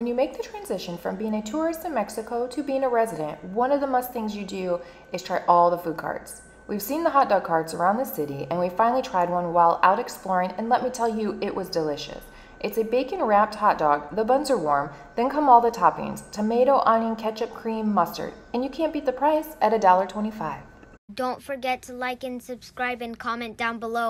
When you make the transition from being a tourist in Mexico to being a resident, one of the must things you do is try all the food carts. We've seen the hot dog carts around the city, and we finally tried one while out exploring, and let me tell you, it was delicious. It's a bacon wrapped hot dog, the buns are warm, then come all the toppings tomato, onion, ketchup, cream, mustard, and you can't beat the price at $1.25. Don't forget to like and subscribe and comment down below.